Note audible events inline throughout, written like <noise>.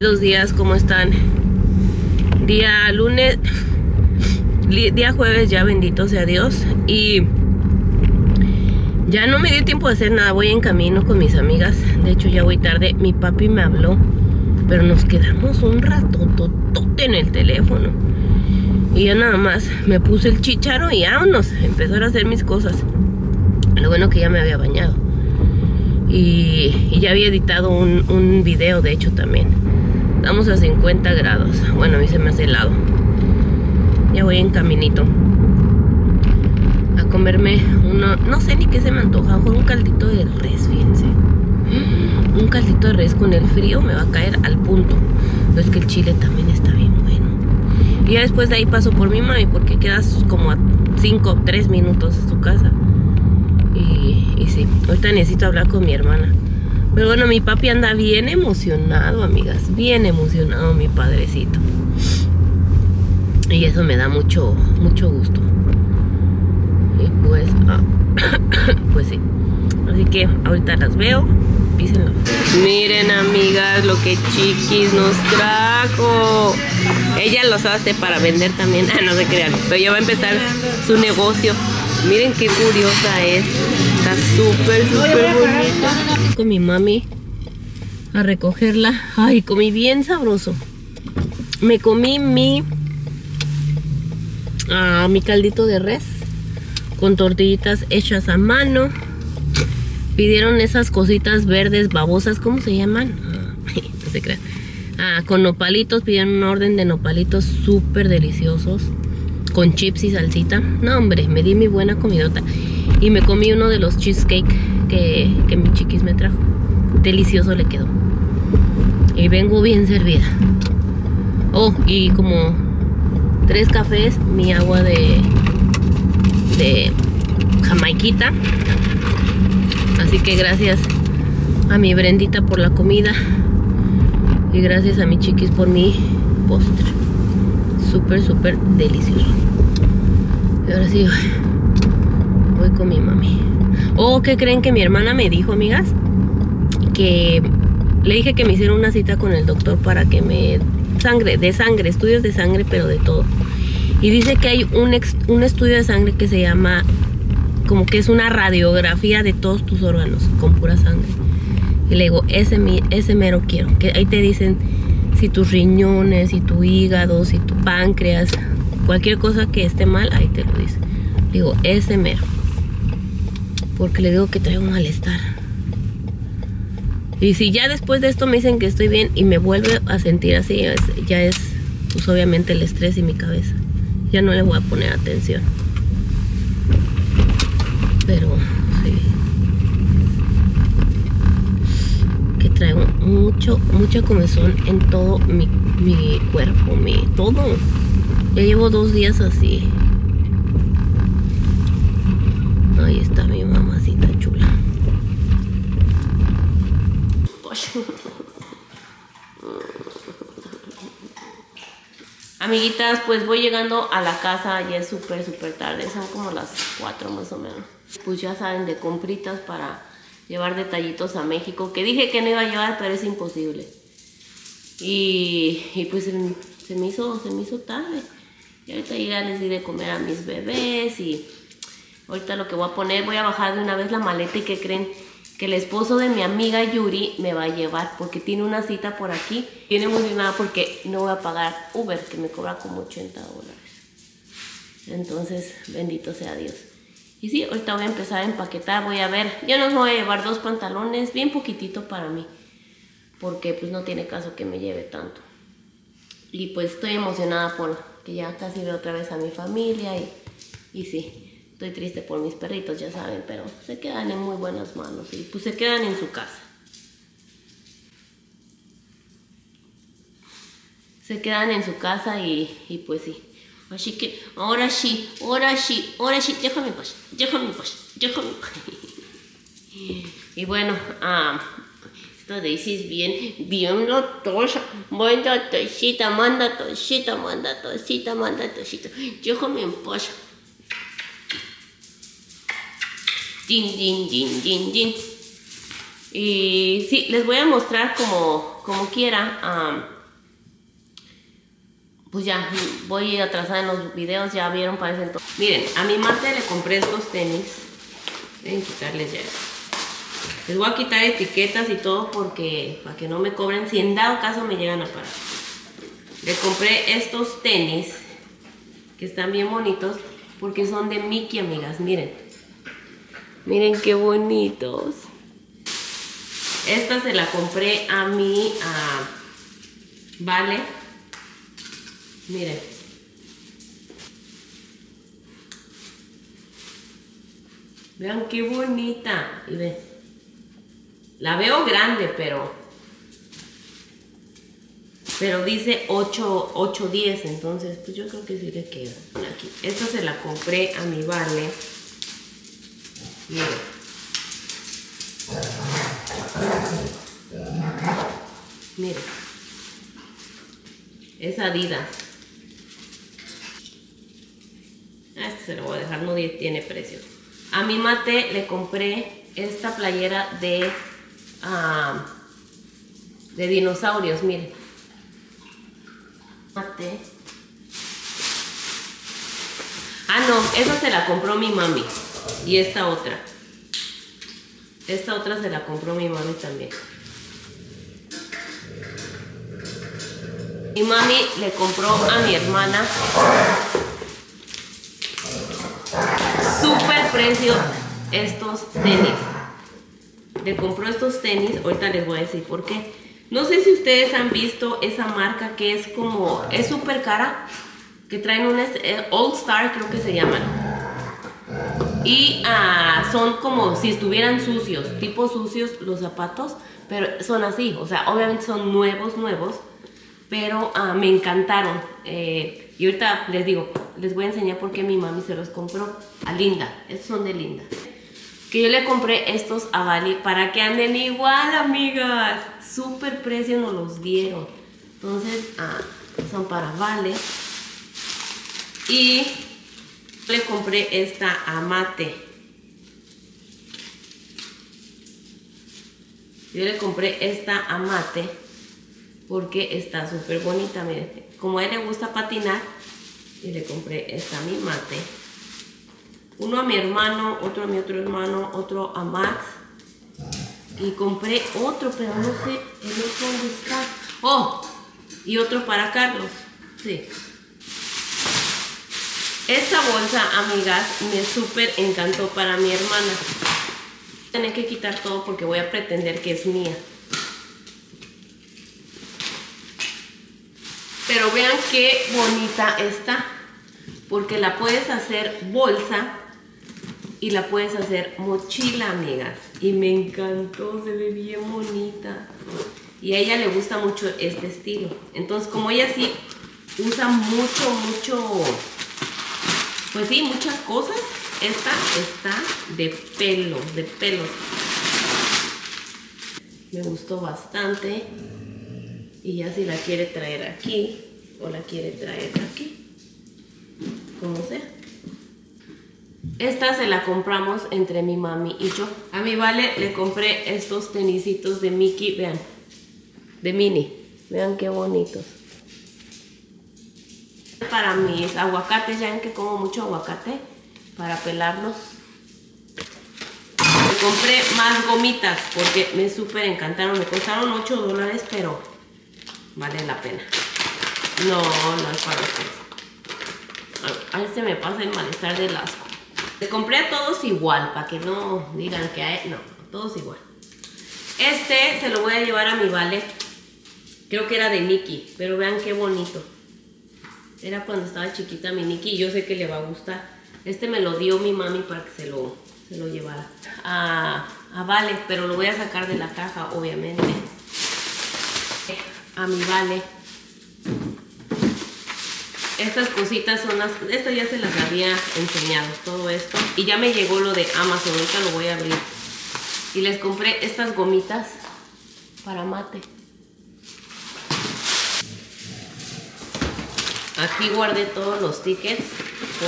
Dos días, ¿cómo están? Día lunes, día jueves ya, bendito sea Dios. Y ya no me dio tiempo de hacer nada, voy en camino con mis amigas. De hecho, ya voy tarde. Mi papi me habló, pero nos quedamos un rato totote en el teléfono. Y ya nada más me puse el chicharo y vámonos, empezar a hacer mis cosas. Lo bueno que ya me había bañado. Y, ya había editado un, un video, de hecho, también. Estamos a 50 grados. Bueno, a mí se me hace helado. Ya voy en caminito. A comerme uno... No sé ni qué se me antoja. un caldito de res, fíjense. Un caldito de res con el frío me va a caer al punto. Pero es que el chile también está bien bueno. Y ya después de ahí paso por mi mami porque quedas como a 5 3 minutos de su casa. Y, y sí, ahorita necesito hablar con mi hermana. Pero bueno, mi papi anda bien emocionado, amigas. Bien emocionado mi padrecito. Y eso me da mucho, mucho gusto. Y pues, ah, <coughs> pues sí. Así que ahorita las veo. Písenlo. Miren, amigas, lo que Chiquis nos trajo. Ella los hace para vender también. Ah, no se crean. Pero ya va a empezar su negocio. Miren qué curiosa es. Está súper, súper bonita. Con mi mami a recogerla. Ay, comí bien sabroso. Me comí mi, ah, mi caldito de res con tortillitas hechas a mano. Pidieron esas cositas verdes babosas, ¿cómo se llaman? <laughs> no se crean. Ah, con nopalitos, pidieron un orden de nopalitos súper deliciosos con chips y salsita. No, hombre, me di mi buena comidota. Y me comí uno de los cheesecake que, mi chiquis me trajo. Delicioso le quedó. Y vengo bien servida. Oh, y como tres cafés, mi agua de, de jamaiquita. Así que gracias a mi Brendita por la comida. Y gracias a mi chiquis por mi postre. Súper, súper delicioso. Y ahora sí, con mi mami. Oh, ¿qué creen que mi hermana me dijo, amigas? Que le dije que me hiciera una cita con el doctor para que me... Sangre, de sangre, estudios de sangre, pero de todo. Y dice que hay un, un estudio de sangre que se llama... Como que es una radiografía de todos tus órganos con pura sangre. Y le digo, ese, ese mero quiero. Que ahí te dicen si tus riñones, si tu hígado, si tu páncreas, Cualquier cosa que esté mal, ahí te lo dice. Digo, ese mero. Porque le digo que traigo un malestar. Y si ya después de esto me dicen que estoy bien y me vuelve a sentir así, ya es pues obviamente el estrés y mi cabeza. Ya no le voy a poner atención. Pero sí. Que traigo mucho, mucha comezón en todo mi, mi cuerpo, mi todo. Ya llevo dos días así. Ahí está mi <laughs> Amiguitas, pues voy llegando a la casa, ya es súper, súper tarde, son como las 4 más o menos. Pues ya saben, de compritas para llevar detallitos a México, que dije que no iba a llevar, pero es imposible. Y, y pues se me, hizo, se me hizo tarde. Y ahorita ya les di de comer a mis bebés y ahorita lo que voy a poner, voy a bajar de una vez la maleta y que creen que el esposo de mi amiga Yuri me va a llevar porque tiene una cita por aquí. Viene emocionada porque no voy a pagar Uber, que me cobra como 80 dólares. Entonces, bendito sea Dios. Y sí, ahorita voy a empezar a empaquetar, voy a ver. Ya nos voy a llevar dos pantalones, bien poquitito para mí. Porque pues no tiene caso que me lleve tanto. Y pues estoy emocionada por que ya casi veo otra vez a mi familia y, y sí, estoy triste por mis perritos, ya saben, pero se quedan en muy buenas manos y pues se quedan en su casa. Se quedan en su casa y, pues sí. Así que ahora sí, ahora sí, ahora sí, déjame pues, déjame pues, déjame. <laughs> y bueno, ah, esto decís bien, bien lotosa. Manda tosita, manda tosita, manda tosita, manda tosita. Déjame en paz. Din, din, din, din, din. Y sí, les voy a mostrar como, como quiera, pues ya voy atrasada en los videos, ya vieron para ese entonces. Miren, a mi madre le compré estos tenis. Deben quitarles ya. Les voy a quitar etiquetas y todo porque para que no me cobren, si en dado caso me llegan a parar. Le compré estos tenis que están bien bonitos porque son de Mickey, amigas. Miren. Miren qué bonitos. Esta se la compré a mí, a Vale. Miren. Vean qué bonita. Y ven. La veo grande, pero... Pero dice 8, 8, 10, entonces pues yo creo que sí le queda. Aquí. Esta se la compré a mi Vale. Miren. Miren. Es Adidas. Este se lo voy a dejar, no tiene precio. A mi mate le compré esta playera de, ah, de dinosaurios, miren. Mate. Ah, no, esa se la compró mi mami. Y esta otra. Esta otra se la compró mi mami también. Mi mami le compró a mi hermana super precio estos tenis. Le compró estos tenis, ahorita les voy a decir por qué. No sé si ustedes han visto esa marca que es como, es súper cara, que traen un eh, All Star creo que se llaman. Y ah, son como si estuvieran sucios, tipo sucios los zapatos, pero son así, o sea, obviamente son nuevos, nuevos, pero ah, me encantaron. Eh, y ahorita les digo, les voy a enseñar por qué mi mami se los compró a Linda. Estos son de Linda. Que yo le compré estos a Bali para que anden igual, amigas. Súper precio nos los dieron. Entonces, ah, son para Vale. Y le compré esta a Mate. Yo le compré esta a Mate porque está súper bonita, miren. Como a él le gusta patinar, y le compré esta a mi mate. Uno a mi hermano, otro a mi otro hermano, otro a Max. Y compré otro, pero no sé el otro dónde está. ¡Oh! Y otro para Carlos. Sí. Esta bolsa, amigas, me súper encantó para mi hermana. Tengo que quitar todo porque voy a pretender que es mía. Pero vean qué bonita está. Porque la puedes hacer bolsa y la puedes hacer mochila, amigas. Y me encantó, se ve bien bonita. Y a ella le gusta mucho este estilo. Entonces, como ella sí usa mucho, mucho, pues sí, muchas cosas, esta está de pelos, de pelos. Me gustó bastante. Y ya si la quiere traer aquí o la quiere traer aquí. Como sea. Esta se la compramos entre mi mami y yo. A mi vale le compré estos tenisitos de Mickey. Vean. De mini vean qué bonitos para mis aguacates ya ven que como mucho aguacate para pelarlos compré más gomitas porque me súper encantaron me costaron 8 dólares pero vale la pena. No, no es para ustedes. A ver, se me pasa el malestar del asco. Le compré a todos igual, para que no digan que hay... No, todos igual. Este se lo voy a llevar a mi vale. Creo que era de Nikki, pero vean qué bonito. Era cuando estaba chiquita mi Nikki yo sé que le va a gustar. Este me lo dio mi mami para que se lo, se lo llevara a, a Vale, pero lo voy a sacar de la caja, obviamente a mi vale. Estas cositas son las... Esto ya se las había enseñado, todo esto. Y ya me llegó lo de Amazon, ahorita lo voy a abrir. Y les compré estas gomitas para mate. Aquí guardé todos los tickets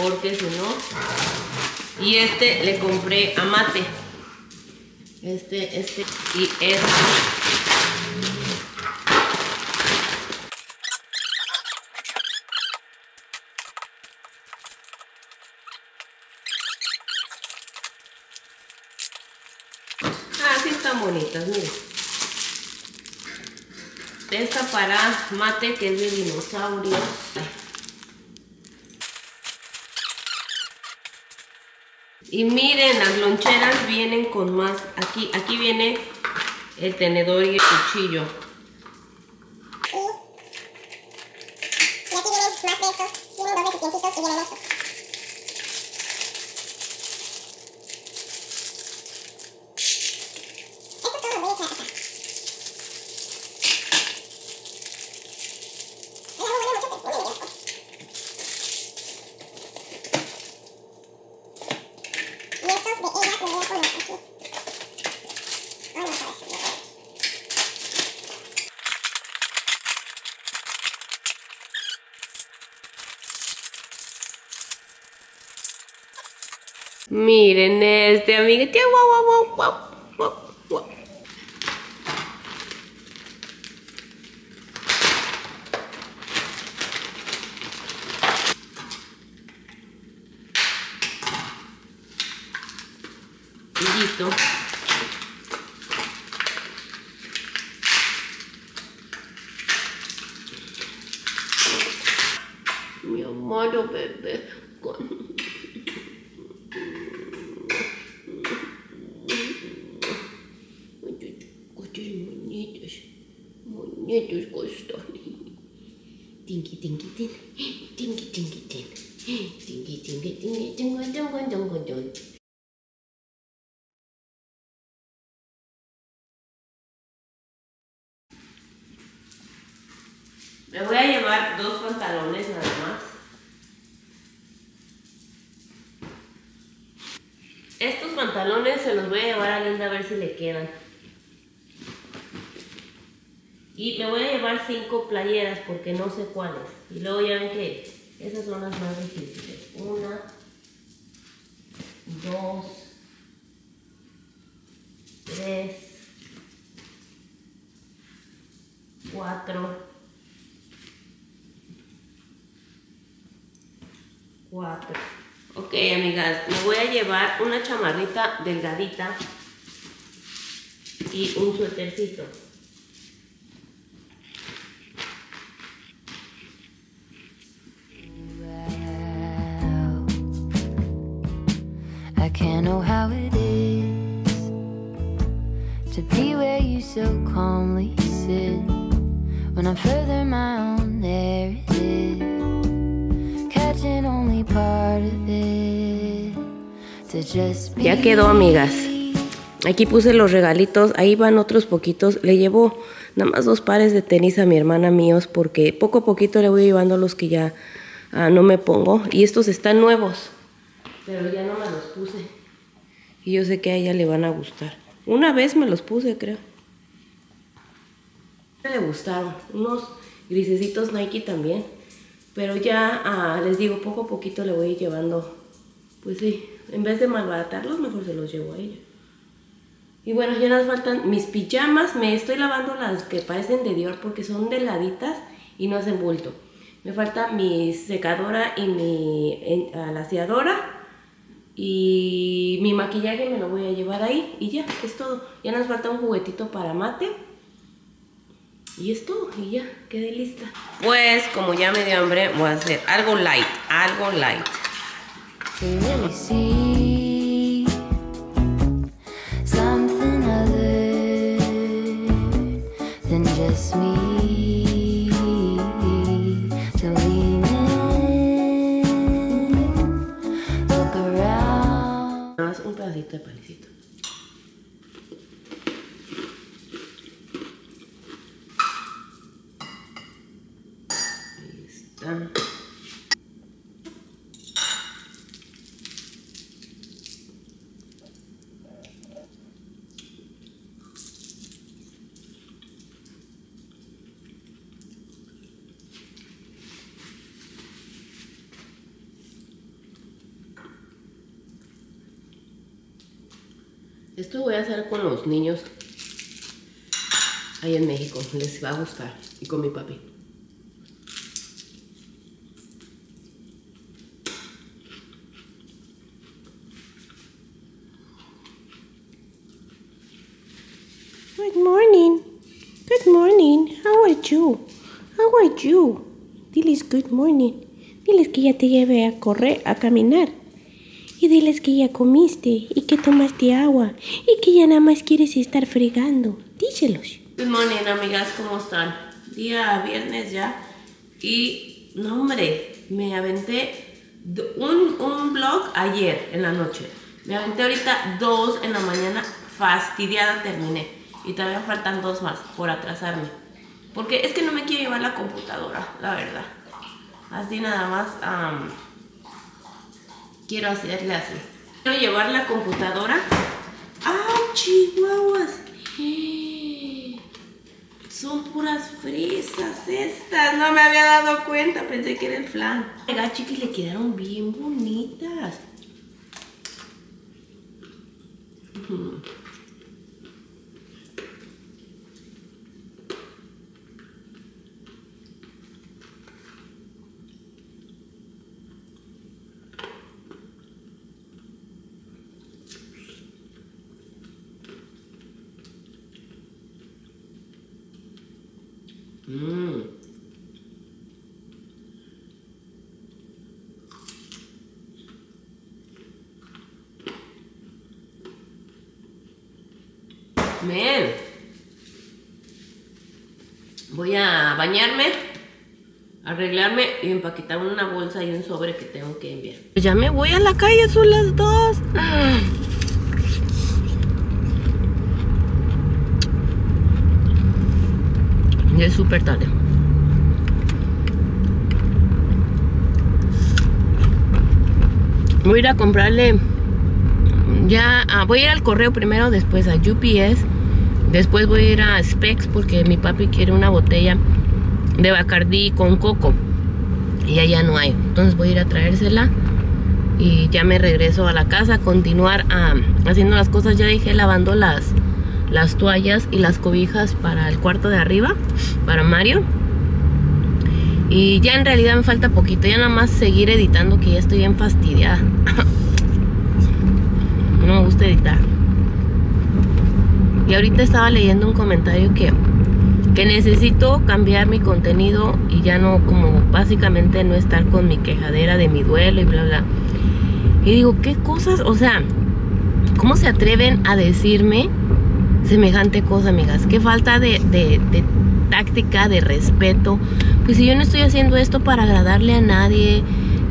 porque si no... Y este le compré a Mate. Este, este y este. Así ah, están bonitas, miren. Esta para mate que es de dinosaurio. Y miren, las loncheras vienen con más. Aquí, aquí viene el tenedor y el cuchillo. Y aquí vienen más de estos. Vienen dos recipientitos y vienen estos. Esto todo lo voy a echar acá. No me huele mucho, pero huele bien. Y estos de ella me voy a poner aquí. Vamos a ver. Miren este, amiga. Guau, guau, guau. Y listo. Tinky, tinky, tin, tinky, tinky, tin, tinky, tinky, tinky, tinky, tinky. Me voy a llevar dos pantalones nada más. Estos pantalones se los voy a llevar a Linda a ver si le quedan. playeras porque no sé cuáles. Y luego ya ven que esas son las más difíciles. Una, dos, tres, cuatro, cuatro. Ok, amigas, me voy a llevar una chamarrita delgadita y un suétercito. Ya quedó, amigas. Aquí puse los regalitos, ahí van otros poquitos. Le llevo nada más dos pares de tenis a mi hermana míos porque poco a poquito le voy llevando los que ya ah, no me pongo. Y estos están nuevos, pero ya no me los puse. Y yo sé que a ella le van a gustar. Una vez me los puse, creo. Le gustaron. Unos grisecitos Nike también. Pero ya ah, les digo, poco a poquito le voy a ir llevando. Pues sí, en vez de malbaratarlos, mejor se los llevo a ella. Y bueno, ya nos faltan mis pijamas. Me estoy lavando las que parecen de Dior porque son delgaditas y no hacen bulto. Me falta mi secadora y mi en- alaciadora. Y mi maquillaje me lo voy a llevar ahí. Y ya, es todo. Ya nos falta un juguetito para mate. Y es todo. Y ya, quedé lista. Pues como ya me dio hambre, voy a hacer algo light. Algo light. to really Pedacito de panicito. Ahí está. Esto voy a hacer con los niños ahí en México. Les va a gustar. Y con mi papi. Good morning. Good morning. How are you? How are you? Diles good morning. Diles que ya te lleve a correr, a caminar. Y diles que ya comiste y que tomaste agua y que ya nada más quieres estar fregando. Díselos. Good morning, amigas. ¿Cómo están? Día viernes ya. Y, no hombre, me aventé un, un vlog ayer en la noche. Me aventé ahorita dos en la mañana. Fastidiada terminé. Y todavía faltan dos más por atrasarme. Porque es que no me quiero llevar la computadora, la verdad. Así nada más. am, quiero hacerle así. Quiero llevar la computadora. ¡Ah, chihuahuas! <gasps> Son puras fresas estas. No me había dado cuenta. Pensé que era el flan. Oiga, chiquis, le quedaron bien bonitas. Ujú. Mm. Men. Voy a bañarme, arreglarme y empaquetar una bolsa y un sobre que tengo que enviar. Ya me voy a la calle, son las dos. Ya es súper tarde. Voy a ir a comprarle. Ya ah, voy a ir al correo primero, después a UPS. Después voy a ir a Specs porque mi papi quiere una botella de Bacardí con coco. Y allá no hay. Entonces voy a ir a traérsela. Y ya me regreso a la casa a continuar ah, haciendo las cosas. Ya dije lavando las, las toallas y las cobijas para el cuarto de arriba, para Mario. Y ya en realidad me falta poquito, ya nada más seguir editando que ya estoy bien fastidiada. <laughs> no me gusta editar. Y ahorita estaba leyendo un comentario que, que necesito cambiar mi contenido y ya no como básicamente no estar con mi quejadera de mi duelo y bla bla. Y digo, ¿qué cosas? O sea, ¿cómo se atreven a decirme semejante cosa, amigas? Qué falta de, de, táctica, de respeto. Pues si yo no estoy haciendo esto para agradarle a nadie,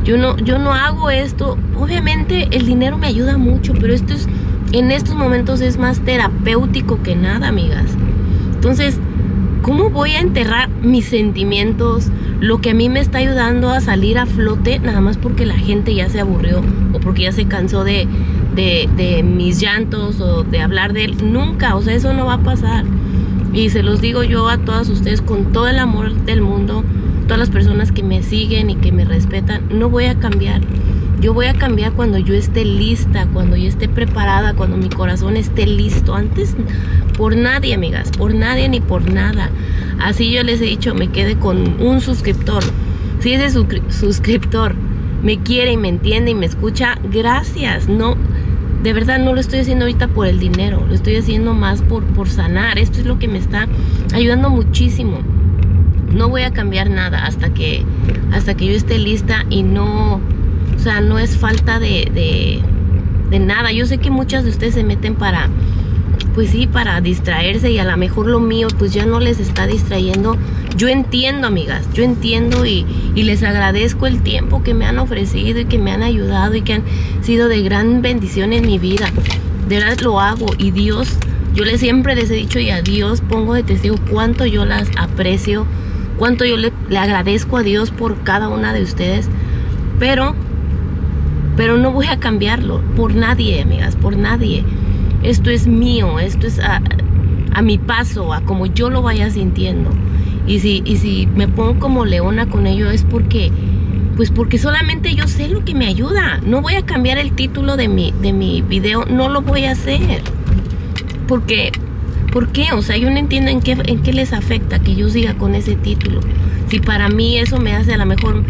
yo no, yo no hago esto. Obviamente el dinero me ayuda mucho, pero esto es, en estos momentos es más terapéutico que nada, amigas. Entonces, ¿cómo voy a enterrar mis sentimientos? Lo que a mí me está ayudando a salir a flote, nada más porque la gente ya se aburrió o porque ya se cansó de, de, mis llantos o de hablar de él. Nunca, o sea, eso no va a pasar. Y se los digo yo a todas ustedes con todo el amor del mundo, todas las personas que me siguen y que me respetan, no voy a cambiar. Yo voy a cambiar cuando yo esté lista, cuando yo esté preparada, cuando mi corazón esté listo. Antes, por nadie, amigas, por nadie ni por nada. Así yo les he dicho, me quede con un suscriptor. Si ese suscriptor me quiere y me entiende y me escucha, gracias. No, de verdad no lo estoy haciendo ahorita por el dinero, lo estoy haciendo más por, por sanar. Esto es lo que me está ayudando muchísimo. No voy a cambiar nada hasta que, hasta que yo esté lista y no, o sea, no es falta de, de, nada. Yo sé que muchas de ustedes se meten para, pues sí, para distraerse y a lo mejor lo mío pues ya no les está distrayendo. Yo entiendo, amigas, yo entiendo y, y, les agradezco el tiempo que me han ofrecido y que me han ayudado y que han sido de gran bendición en mi vida. De verdad lo hago y Dios, yo les siempre les he dicho y a Dios pongo de testigo cuánto yo las aprecio, cuánto yo le, le agradezco a Dios por cada una de ustedes. Pero, pero no voy a cambiarlo por nadie, amigas, por nadie. Esto es mío, esto es a, mi paso, a como yo lo vaya sintiendo. Y si, y si me pongo como leona con ello es porque, pues porque solamente yo sé lo que me ayuda. No voy a cambiar el título de mi, de mi video, no lo voy a hacer. Porque, ¿por qué? O sea, yo no entiendo en qué, en qué les afecta que yo siga con ese título. Si para mí eso me hace a lo mejor,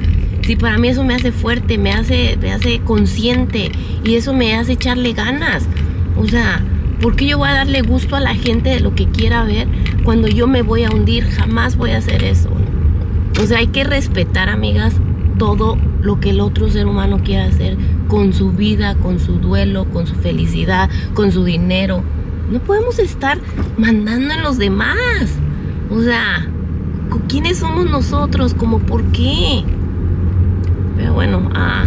si para mí eso me hace fuerte, me hace, me hace consciente y eso me hace echarle ganas. O sea, ¿Por qué yo voy a darle gusto a la gente de lo que quiera ver cuando yo me voy a hundir? Jamás voy a hacer eso. O sea, hay que respetar, amigas, todo lo que el otro ser humano quiera hacer con su vida, con su duelo, con su felicidad, con su dinero. No podemos estar mandando en los demás. O sea, ¿quiénes somos nosotros? ¿Cómo por qué? Pero bueno, ah,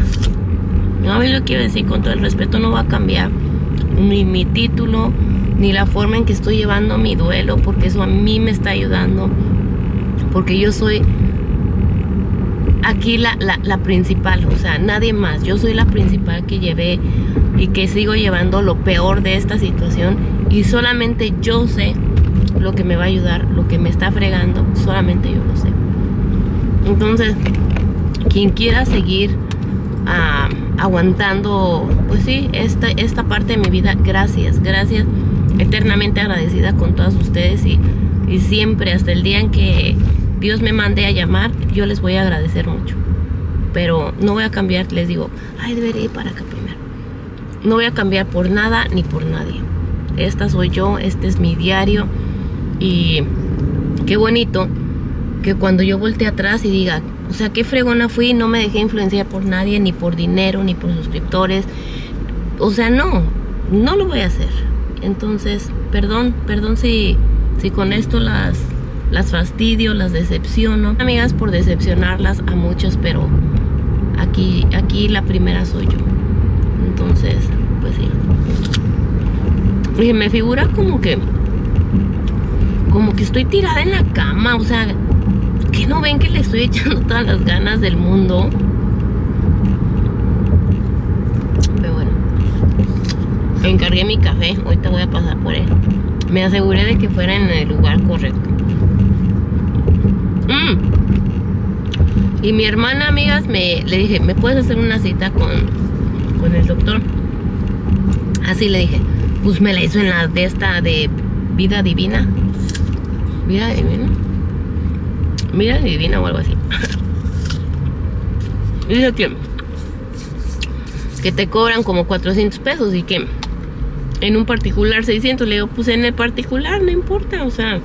no lo quiero decir con todo el respeto, no va a cambiar ni mi título, ni la forma en que estoy llevando mi duelo, porque eso a mí me está ayudando. Porque yo soy aquí la, la, principal, o sea, nadie más. Yo soy la principal que llevé y que sigo llevando lo peor de esta situación y solamente yo sé lo que me va a ayudar, lo que me está fregando, solamente yo lo sé. Entonces, quien quiera seguir ah, aguantando, pues sí, esta, esta parte de mi vida, gracias, gracias, eternamente agradecida con todas ustedes y, y siempre hasta el día en que Dios me mande a llamar, yo les voy a agradecer mucho. Pero no voy a cambiar, les digo, ay, debería ir para acá primero. No voy a cambiar por nada ni por nadie. Esta soy yo, este es mi diario. Y qué bonito que cuando yo voltee atrás y diga, o sea, qué fregona fui, no me dejé influenciar por nadie, ni por dinero, ni por suscriptores. O sea, no, no lo voy a hacer. Entonces, perdón, perdón si, si con esto las las fastidio, las decepciono. Amigas, por decepcionarlas a muchos, pero aquí, aquí la primera soy yo. Entonces, pues sí. Y me figura como que, como que estoy tirada en la cama, o sea, que no ven que le estoy echando <laughs> todas las ganas del mundo. Pero bueno, encargué mi café, ahorita voy a pasar por él. Me aseguré de que fuera en el lugar correcto. Y mi hermana, amigas, me, le dije, ¿me puedes hacer una cita con, con el doctor? Así le dije, pues me la hizo en la de esta de vida divina. Vida divina. Vida divina o algo así. Dice que, que te cobran como 400 pesos y que en un particular 600. Le digo, pues en el particular no importa, o sea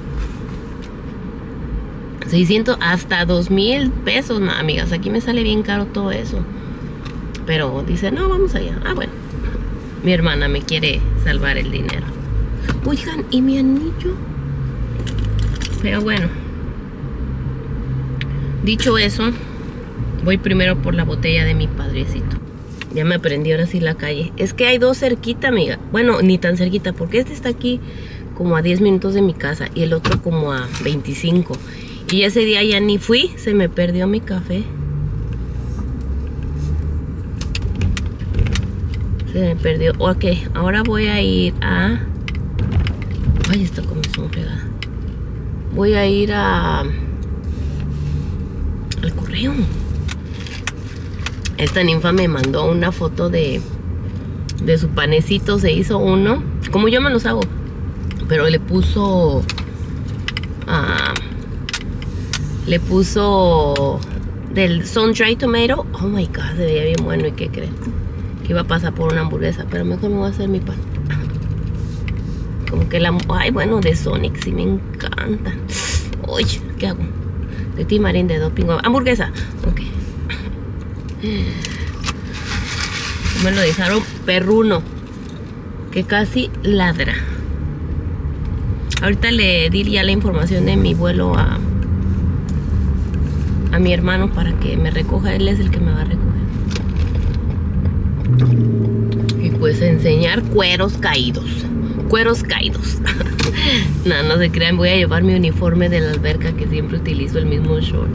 600 hasta 2 mil pesos, amigas. Aquí me sale bien caro todo eso. Pero dice, no, vamos allá. Ah, bueno. Mi hermana me quiere salvar el dinero. Oigan, ¿y mi anillo? Pero bueno. Dicho eso, voy primero por la botella de mi padrecito. Ya me aprendí ahora sí la calle. Es que hay dos cerquita, amiga. Bueno, ni tan cerquita, porque este está aquí como a 10 minutos de mi casa y el otro como a 25. Y ese día ya ni fui, se me perdió mi café. Se me perdió. Ok, ahora voy a ir a... Ay, esta comenzó pegada. Voy a ir a... Al correo. Esta ninfa me mandó una foto de... De su panecito, se hizo uno. Como yo me los hago. Pero le puso... Ah, le puso del Sun Dry Tomato. Oh my god, se veía bien bueno. ¿Y qué creen? Que iba a pasar por una hamburguesa. Pero mejor me voy a hacer mi pan. Como que la. Ay, bueno, de Sonic sí me encanta. Uy, ¿qué hago? De timarín de doping. Hamburguesa. Ok. Me lo dejaron perruno. Que casi ladra. Ahorita le di ya la información de mi vuelo a a mi hermano para que me recoja. Él es el que me va a recoger. Y pues enseñar cueros caídos. Cueros caídos. <laughs> <laughs> no, no se crean. Voy a llevar mi uniforme de la alberca que siempre utilizo el mismo short.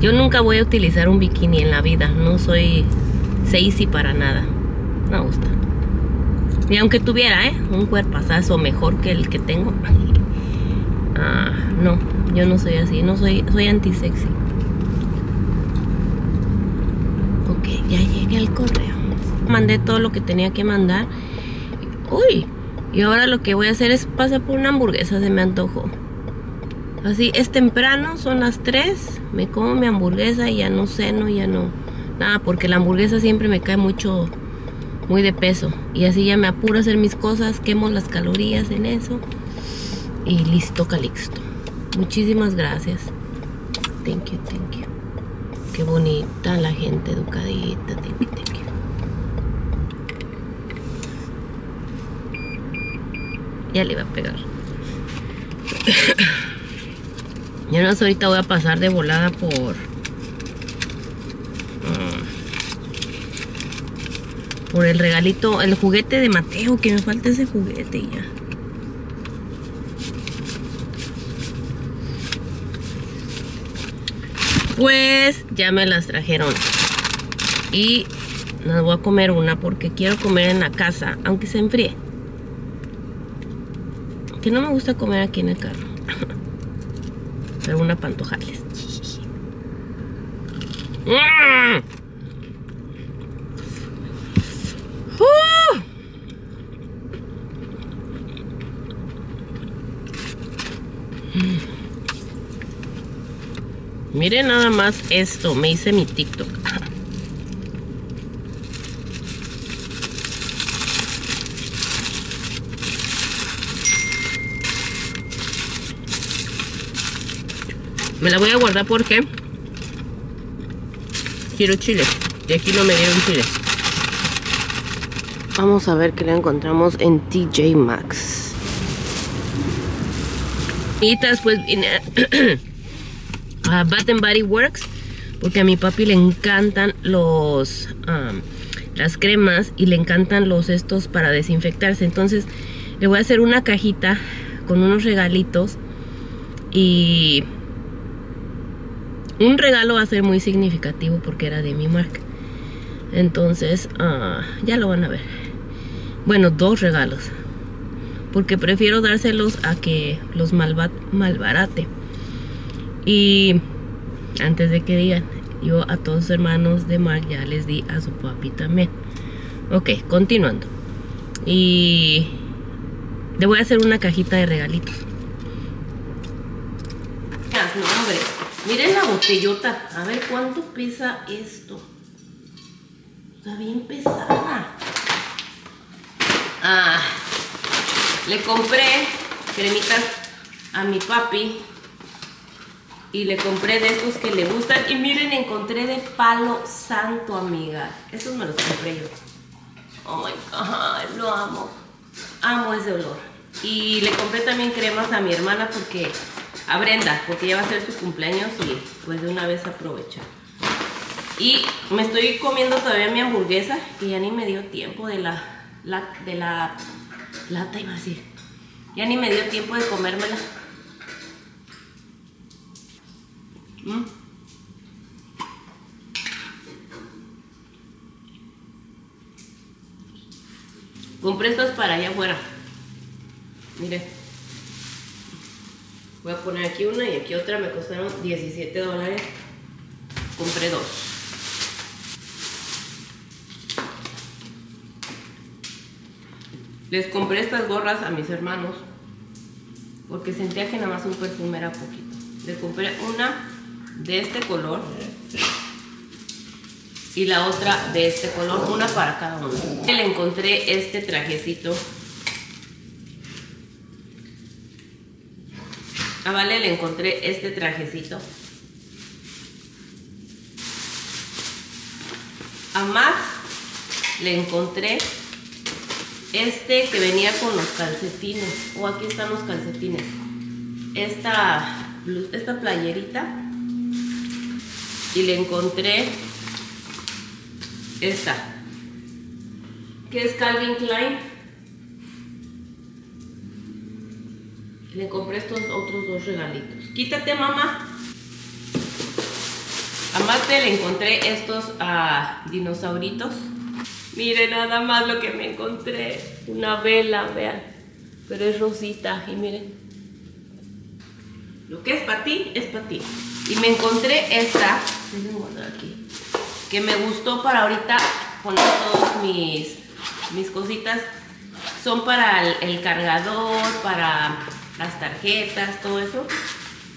Yo nunca voy a utilizar un bikini en la vida. No soy sexy para nada. No gusta. Y aunque tuviera, ¿eh? Un cuerpazazo mejor que el que tengo. <laughs> Ah, no, yo no soy así. No soy, soy anti-sexy. ya llegué al correo. Mandé todo lo que tenía que mandar. Uy, y ahora lo que voy a hacer es pasar por una hamburguesa, se me antojó. Así, es temprano, son las 3, me como mi hamburguesa y ya no ceno, ya no... Nada, porque la hamburguesa siempre me cae mucho muy de peso. Y así ya me apuro a hacer mis cosas, quemo las calorías en eso. Y listo, calixto. Muchísimas gracias. Thank you, thank you. Qué bonita la gente educadita. Thank. Ya le iba a pegar. Ya no sé, ahorita voy a pasar de volada por... mm, por el regalito, el juguete de Mateo, que me falta ese juguete ya. Pues ya me las trajeron. Y no voy a comer una porque quiero comer en la casa, aunque se enfríe. Que no me gusta comer aquí en el carro. Pero una pantojales. ¡Mm! ¡Uh! Miren nada más esto, me hice mi TikTok. Me la voy a guardar porque quiero chile. Y aquí no me dieron chile. Vamos a ver qué le encontramos en TJ Maxx. Y después vine a Bath and Body Works porque a mi papi le encantan los um, las cremas y le encantan los estos para desinfectarse. Entonces le voy a hacer una cajita con unos regalitos y un regalo va a ser muy significativo porque era de mi marca. Entonces, ah, ya lo van a ver. Bueno, dos regalos. Porque prefiero dárselos a que los malba- malbarate. Y antes de que digan, yo a todos los hermanos de Mark ya les di a su papi también. Ok, continuando. Y le voy a hacer una cajita de regalitos. No, hombre. Miren la botellota. A ver cuánto pesa esto. Está bien pesada. Ah, le compré cremitas a mi papi. Y le compré de estos que le gustan. Y miren, encontré de palo santo, amiga. Estos me los compré yo. Oh my god, lo amo. Amo ese olor. Y le compré también cremas a mi hermana porque a Brenda, porque ya va a ser su cumpleaños y pues de una vez aprovechar. Y me estoy comiendo todavía mi hamburguesa, que ya ni me dio tiempo de la, de la lata, iba a decir. Ya ni me dio tiempo de comérmela. Mm. Compré estas para allá afuera. Miren. Voy a poner aquí una y aquí otra. Me costaron 17 dólares. Compré dos. Les compré estas gorras a mis hermanos. Porque sentía que nada más un perfume era poquito. Les compré una de este color. Y la otra de este color. Una para cada uno. Le encontré este trajecito. A Vale le encontré este trajecito. A Max le encontré este que venía con los calcetines. O aquí están los calcetines. Esta, esta playerita. Y le encontré esta. Que es Calvin Klein. Le compré estos otros dos regalitos. Quítate, mamá. A Marte le encontré estos ah, dinosauritos. Miren nada más lo que me encontré. Una vela, vean. Pero es rosita. Y miren. Lo que es para ti, es para ti. Y me encontré esta. aquí. Que me gustó para ahorita poner todos mis, mis cositas. Son para el cargador, para las tarjetas, todo eso.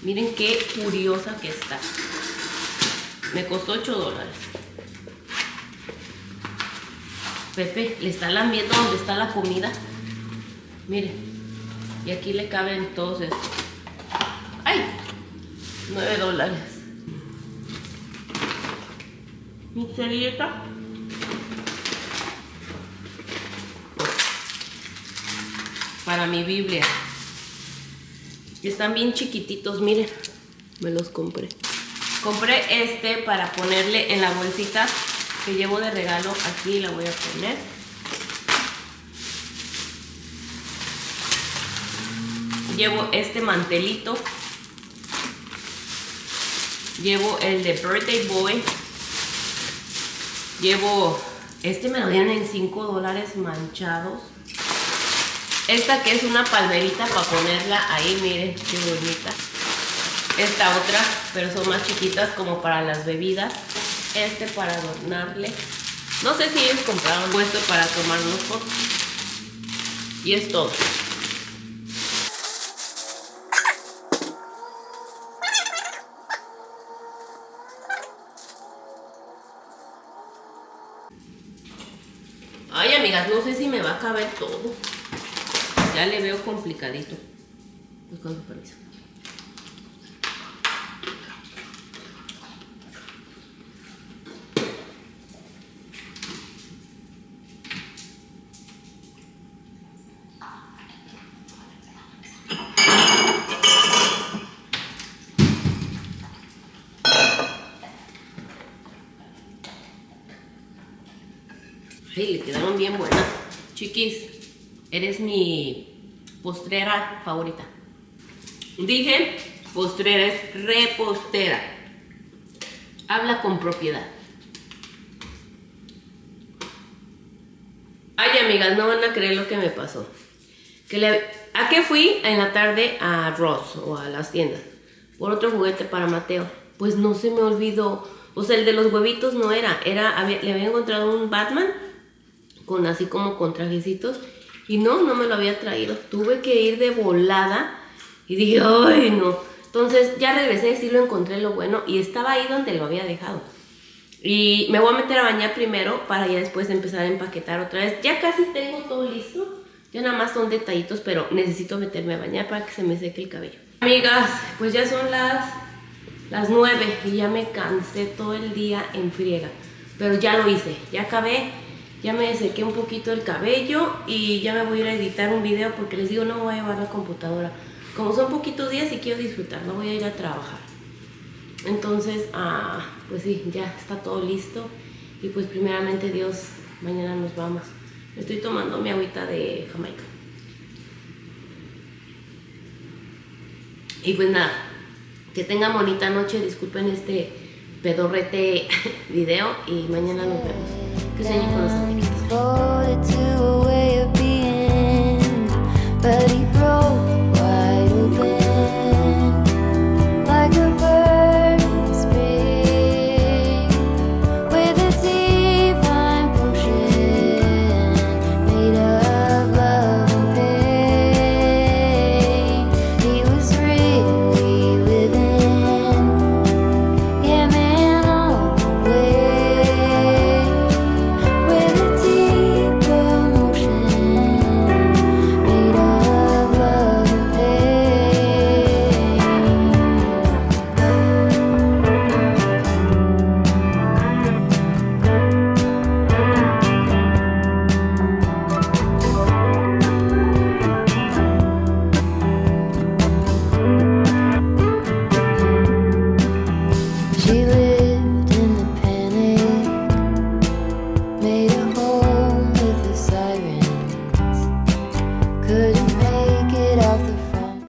Miren qué curiosa que está. Me costó 8 dólares. Pepe le está lambiendo donde está la comida. Miren. Y aquí le caben todos estos. ¡Ay! 9 dólares. Mi servilleta. Para mi Biblia. Están bien chiquititos, miren. Me los compré. Compré este para ponerle en la bolsita que llevo de regalo. Aquí la voy a poner. Llevo este mantelito. Llevo el de Birthday Boy. Llevo... Este me lo dieron en 5 dólares manchados. Esta que es una palmerita para ponerla ahí, miren qué bonita. Esta otra, pero son más chiquitas como para las bebidas. Este para adornarle. No sé si ellos compraron esto para tomarnos fotos. Y es todo. Ay, amigas, no sé si me va a caber todo. Ya le veo complicadito. Pues con su permiso. Le quedaron bien buenas. Chiquis, eres mi postrera favorita. Dije, postrera es repostera. Habla con propiedad. Ay, amigas, no van a creer lo que me pasó. Que le, ¿A qué fui en la tarde a Ross o a las tiendas? Por otro juguete para Mateo. Pues no se me olvidó. O sea, el de los huevitos no era. era le había encontrado un Batman con así como con trajecitos y no, no me lo había traído. Tuve que ir de volada y dije, ay no. Entonces ya regresé, sí lo encontré lo bueno y estaba ahí donde lo había dejado. Y me voy a meter a bañar primero para ya después empezar a empaquetar otra vez. Ya casi tengo todo listo. Ya nada más son detallitos, pero necesito meterme a bañar para que se me seque el cabello. Amigas, pues ya son las, las 9 y ya me cansé todo el día en friega. Pero ya lo hice, ya acabé. Ya me sequé un poquito el cabello y ya me voy a ir a editar un video porque les digo no me voy a llevar la computadora. Como son poquitos días y quiero disfrutar, no voy a ir a trabajar. Entonces, ah, pues sí, ya está todo listo. Y pues primeramente Dios, mañana nos vamos. Estoy tomando mi agüita de Jamaica. Y pues nada, que tengan bonita noche, disculpen este pedorrete <laughs> video y mañana nos vemos. Piosenní po dostatku.